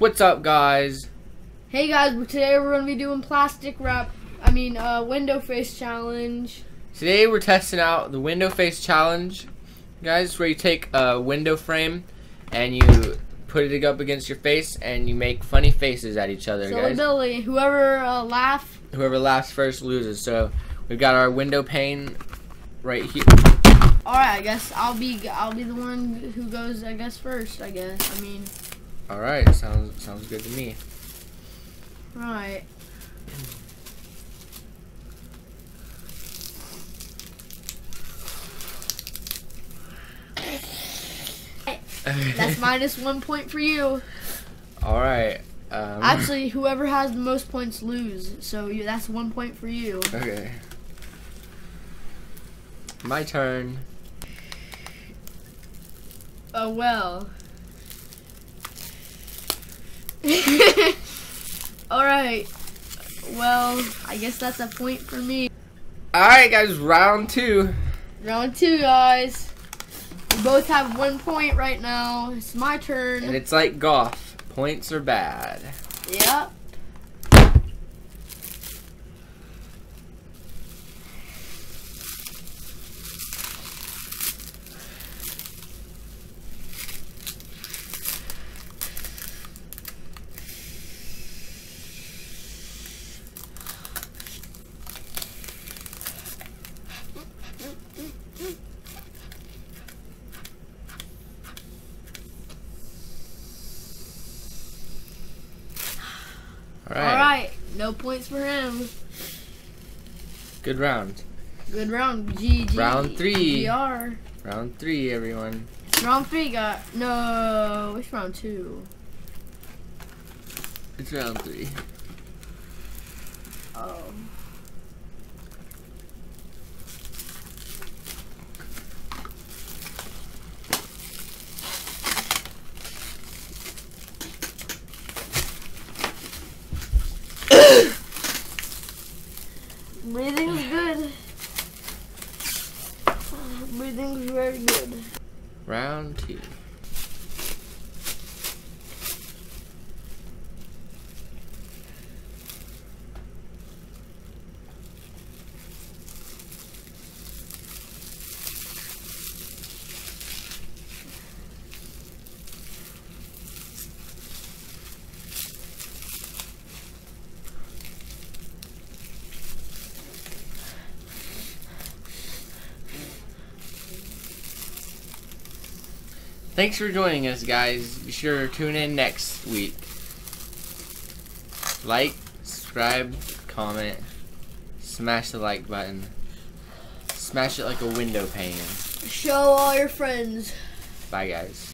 What's up, guys? Hey guys, today we're gonna be doing plastic wrap. I mean, uh, window face challenge. Today we're testing out the window face challenge, guys, where you take a window frame and you put it up against your face and you make funny faces at each other, So guys. Billy, whoever uh, laugh. Whoever laughs first loses. So we've got our window pane right here. All right, I guess I'll be I'll be the one who goes. I guess first. I guess. I mean, All right, sounds sounds good to me. Right. That's minus one point for you. All right. Um, Actually, whoever has the most points lose. So you, that's one point for you. Okay. My turn. Oh well. Alright. Well, I guess that's a point for me. All right, guys. Round two. Round two, guys. We both have one point right now. It's my turn. And it's like golf. Points are bad. Yep. All right. Alright. No points for him. Good round. Good round. GG. Round three. GR. Round three, everyone. Round three got. No. Which round two? It's round three. Oh. Breathing's good. Breathing's very good. Round two. Thanks for joining us, guys. Be sure to tune in next week. Like, subscribe, comment, smash the like button. Smash it like a window pane. Show all your friends. Bye, guys.